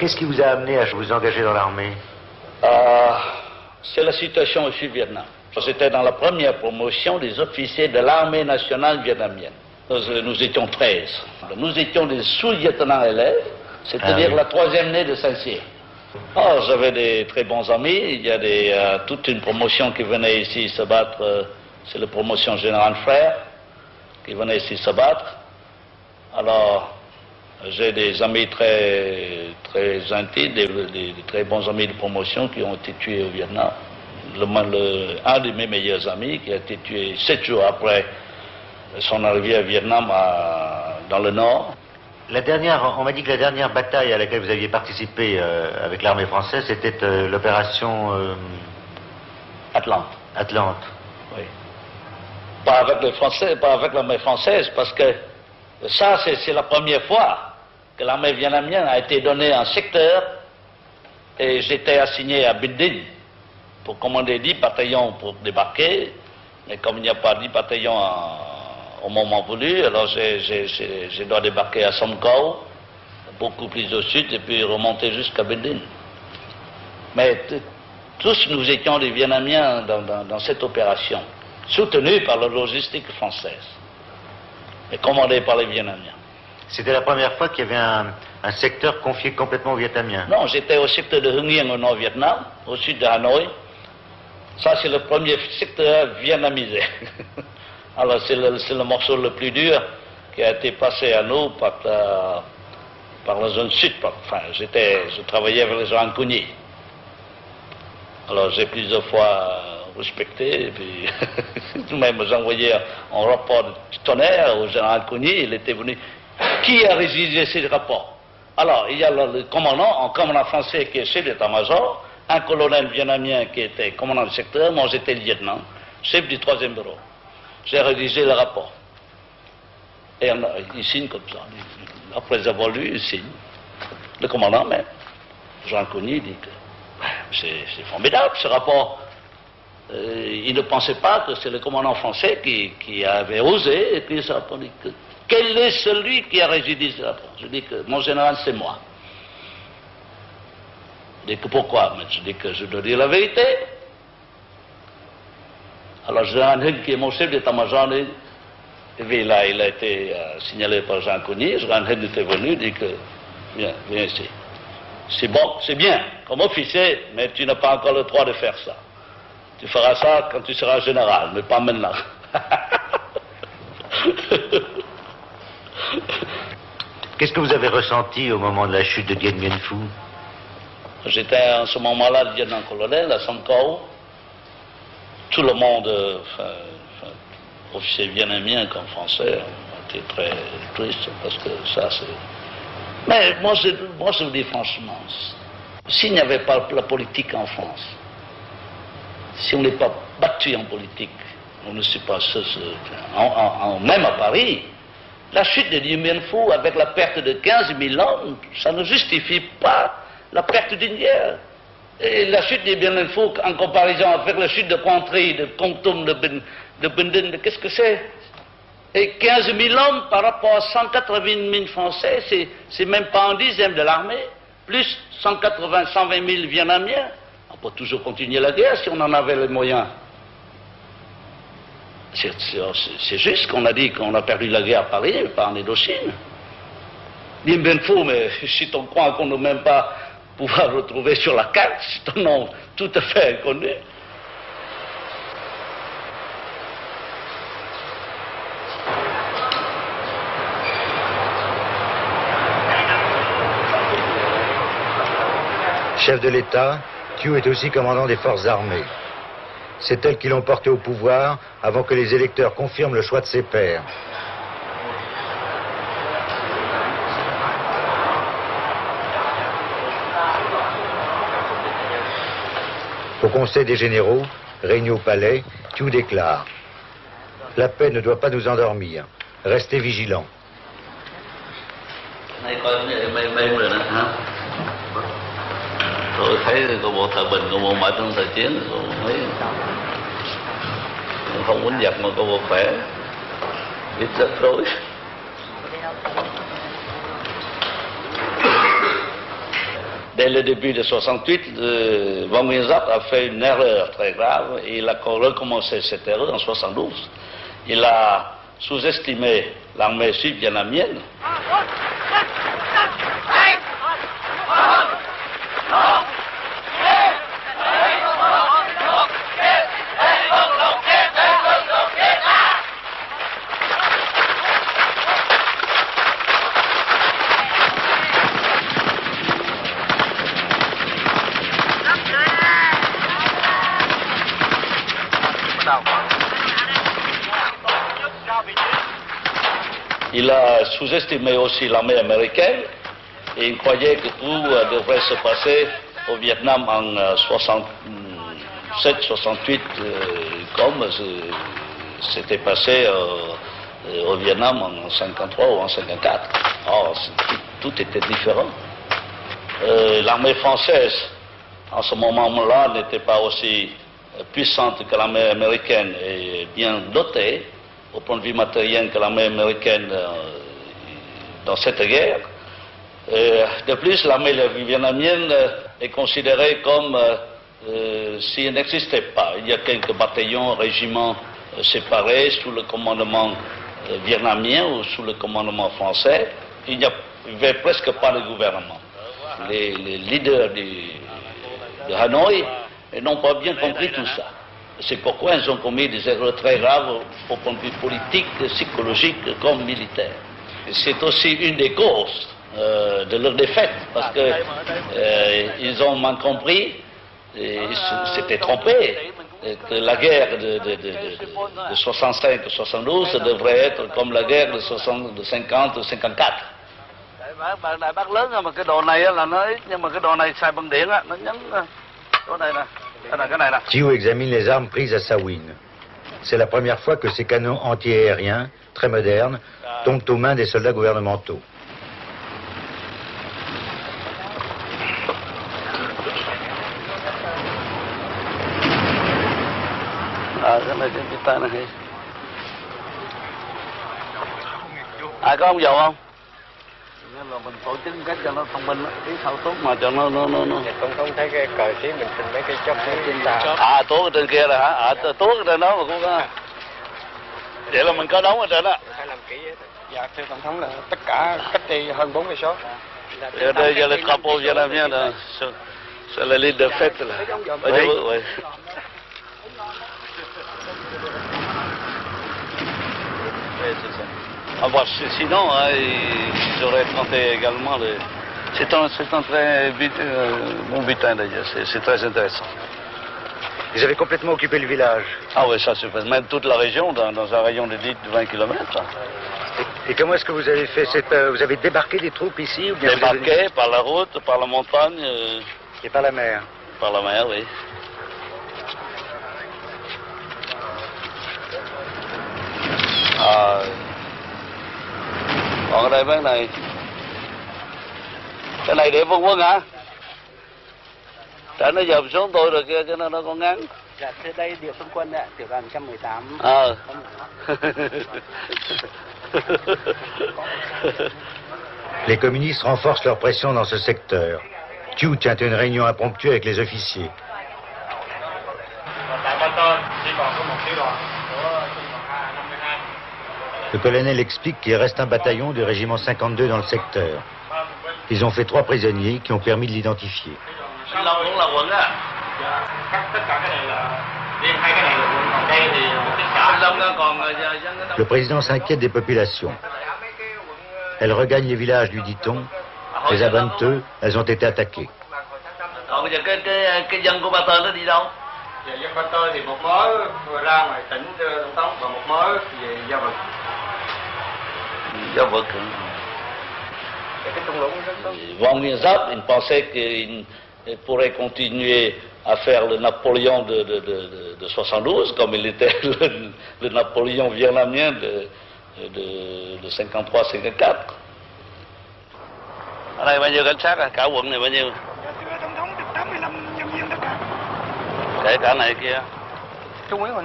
qu'est-ce qui vous a amené à vous engager dans l'armée euh, C'est la situation au Sud-Vietnam. J'étais dans la première promotion des officiers de l'armée nationale vietnamienne. Nous, étions 13. Nous étions des sous-lieutenants élèves, c'est-à-dire ah la troisième année de Saint-Cyr. Oh, j'avais des très bons amis. Il y a des, euh, toute une promotion qui venait ici se battre. Euh, c'est la promotion Général Frère qui venait ici se battre. Alors, j'ai des amis très, très intimes, des, très bons amis de promotion qui ont été tués au Vietnam. Le, un de mes meilleurs amis qui a été tué sept jours après son arrivée au Vietnam dans le Nord. La dernière, on m'a dit que la dernière bataille à laquelle vous aviez participé euh, avec l'armée française, c'était euh, l'opération euh, Atlante. Atlante. Oui. Pas avec les Français, pas avec l'armée française, parce que ça, c'est la première fois que l'armée vietnamienne a été donnée un secteur et j'étais assigné à Bindin pour commander 10 bataillons pour débarquer. Mais comme il n'y a pas 10 bataillons au moment voulu, alors je dois débarquer à Somkau, beaucoup plus au sud, et puis remonter jusqu'à Bindin. Mais tous nous étions des Vietnamiens dans cette opération, soutenus par la logistique française mais commandé par les Vietnamiens. C'était la première fois qu'il y avait un, secteur confié complètement aux Vietnamiens Non, j'étais au secteur de Hung au Nord-Vietnam, au sud de Hanoï. Ça, c'est le premier secteur vietnamisé. Alors, c'est le, morceau le plus dur qui a été passé à nous par la, par la zone sud. Enfin, j'étais, je travaillais avec les gens en Alors, j'ai plusieurs fois respecté. Et puis, même j'envoyais un rapport de tonnerre au général Cougny, il était venu. Qui a rédigé ces rapports? Alors, il y a le, commandant, un commandant français qui est chef d'état-major, un colonel vietnamien qui était commandant du secteur, moi j'étais lieutenant, chef du troisième bureau. J'ai rédigé le rapport. Et il signe comme ça. Après avoir lu, il signe. Le commandant même, Jean Cogny, dit que c'est formidable ce rapport. Euh, il ne pensait pas que c'est le commandant français qui, avait osé et puis ça dit que quel est celui qui a résidé ce rapport Je dis que mon général c'est moi. Je dis que pourquoi? Je dis que je dois dire la vérité. Alors général Hug, qui est mon chef d'état-major, il a, il a été euh, signalé par Jean Cognier, général Hug était venu, il dit que viens, viens ici. C'est bon, c'est bien, comme officier, mais tu n'as pas encore le droit de faire ça. Tu feras ça quand tu seras général, mais pas maintenant. Qu'est-ce que vous avez ressenti au moment de la chute de Dien Bien Phu? J'étais en ce moment-là lieutenant-colonel à Samkau. Tout le monde, enfin, enfin, officier vietnamien comme français, était très triste parce que ça c'est. Mais moi moi je vous dis franchement, s'il n'y avait pas la politique en France, si on n'est pas battu en politique, on ne sait pas ce, même à Paris, la chute de Phu avec la perte de 15 000 hommes, ça ne justifie pas la perte d'une guerre. Et la chute de Phu, en comparaison avec la chute de Cointry, de Compton, de, ben, de qu'est-ce que c'est? Et 15 000 hommes par rapport à 180 000 Français, c'est même pas un dixième de l'armée, plus 180, 120 000 Vietnamiens. On peut toujours continuer la guerre si on en avait les moyens. C'est juste qu'on a dit qu'on a perdu la guerre à Paris, pas en Indochine. Bien bien fou, mais si on croit qu'on ne même pas pouvoir retrouver sur la carte, c'est un nom tout à fait inconnu. Chef de l'État, Thieu est aussi commandant des forces armées. C'est elle qui l'ont porté au pouvoir avant que les électeurs confirment le choix de ses pères. Au Conseil des généraux, réuni au palais, Thieu déclare La paix ne doit pas nous endormir. Restez vigilants. Dès le début de 68, euh, Van a fait une erreur très grave et il a recommencé cette erreur en 72. Il a sous-estimé l'armée sud-vietnamienne. Il a sous-estimé aussi l'armée américaine et il croyait que tout euh, devrait se passer au Vietnam en 67-68 comme c'était passé euh, au Vietnam en 53 ou en 54. Or, tout, était différent. Euh, l'armée française, en ce moment-là, n'était pas aussi puissante que l'armée américaine et bien dotée au point de vue matériel que l'armée américaine euh, dans cette guerre. de plus, l'armée vietnamienne est considérée comme euh, si elle n'existait pas. Il y a quelques bataillons, régiments euh, séparés sous le commandement vietnamien ou sous le commandement français. Il n'y avait presque pas de gouvernement. Les, leaders de Hanoï n'ont pas bien compris tout ça. C'est pourquoi ils ont commis des erreurs très graves au point de vue politique, psychologique comme militaire. C'est aussi une des causes euh, de leur défaite, parce qu'ils euh, ont mal compris, ils s'étaient trompés, que la guerre de, de, de, de 65-72 devrait être comme la guerre de, 50-54. Thiou examine les armes prises à Sawin. C'est la première fois que ces canons anti-aériens, très modernes, tombent aux mains des soldats gouvernementaux. Ah, không? Là mình tổ chức cách cho nó thông minh ý thao tốt mà cho nó nó nó, nó. không không thấy cái cờ xí mình xin mấy cái chốc trên tàu à tốt ở trên kia là hả? À tốt ở trên đó mà cũng có vậy là mình có đóng ở trên đó. Phải làm kỹ dạ thưa tổng thống là tất cả cách đây hơn bốn cây số. Giờ đây giờ là couple giờ làm nha là sẽ là leader fed là bây giờ vậy. C'est ça. Ah bah, sinon, hein, j'aurais tenté également le... C'est un, un, très euh, bon butin d'ailleurs, c'est très intéressant. Vous avez complètement occupé le village Ah oui, ça c'est même toute la région, dans, dans un rayon de 10 20 km. Et, comment est-ce que vous avez fait cette, euh, Vous avez débarqué des troupes ici ou bien Débarqué par la route, par la montagne. Euh, Et par la mer Par la mer, oui. Ah, ở đây bên này. Cái này để vương quân hả? Tại nó dòm xuống tôi rồi kia cho nên nó còn ngắn. Dạ, thế đây địa phương quân ạ, tiểu đoàn 118 Ờ. Les communistes renforcent leur pression dans ce secteur. Thieu tient une réunion impromptue avec les officiers. Le colonel explique qu'il reste un bataillon du régiment 52 dans le secteur. Ils ont fait trois prisonniers qui ont permis de l'identifier. Le président s'inquiète des populations. Elles regagnent les villages, lui dit-on. Les abanteux, elles ont été attaquées. Van Winsap, il pensait qu'il pourrait continuer à faire le Napoléon de, de, de, de 72, comme il était le, le Napoléon vietnamien de, de, 53-54. Ở đây bao nhiêu cảnh sát à? Cả quận này bao nhiêu? Kể cả này kia.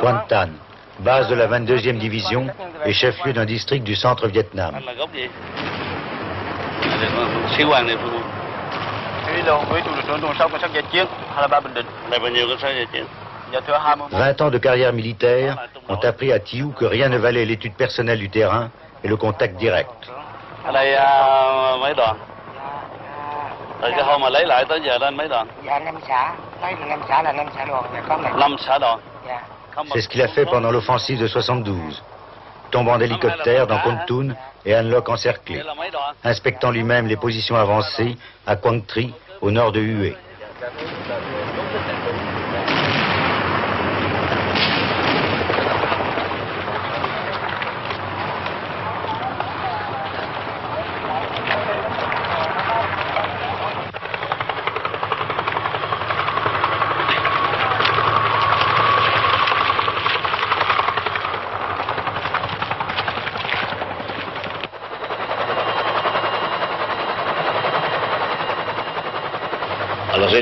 Quan base de la 22e division et chef-lieu d'un district du centre Vietnam. 20 ans de carrière militaire ont appris à Tiou que rien ne valait l'étude personnelle du terrain et le contact direct. C'est ce qu'il a fait pendant l'offensive de 72, tombant d'hélicoptère dans Kontoun et Anlok encerclé, inspectant lui-même les positions avancées à Quang au nord de Hue.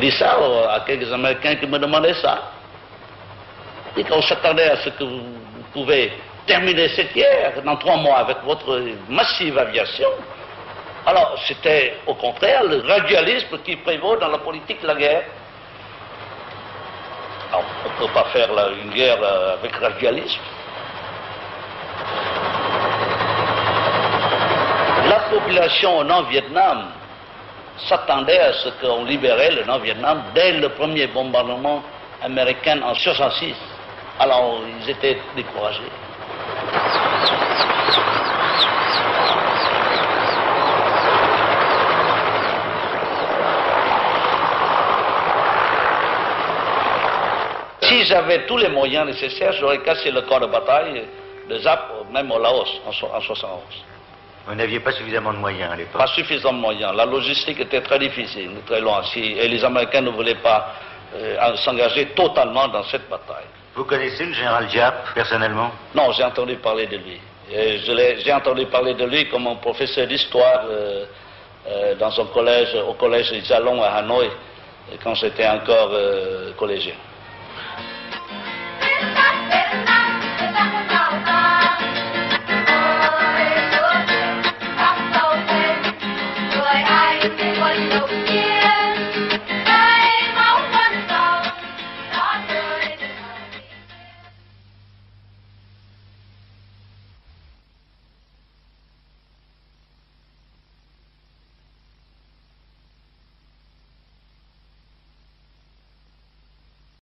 J'ai dit ça à quelques Américains qui me demandaient ça. Et qu'on s'attendait à ce que vous pouvez terminer cette guerre dans trois mois avec votre massive aviation. Alors, c'était au contraire le radialisme qui prévaut dans la politique de la guerre. on ne peut pas faire une guerre euh, avec radialisme. La population au Nord-Vietnam s'attendait à ce qu'on libérait le Nord-Vietnam dès le premier bombardement américain en 1966. Alors ils étaient découragés. Si j'avais tous les moyens nécessaires, j'aurais cassé le corps de bataille de ZAP, même au Laos, en 1971. Vous n'aviez pas suffisamment de moyens à l'époque Pas suffisamment de moyens. La logistique était très difficile, très loin. et les Américains ne voulaient pas euh, s'engager totalement dans cette bataille. Vous connaissez le général Diap, personnellement? Non, j'ai entendu parler de lui. J'ai entendu parler de lui comme un professeur d'histoire euh, euh, dans un collège, au collège des Jalons à Hanoï, quand j'étais encore collégien.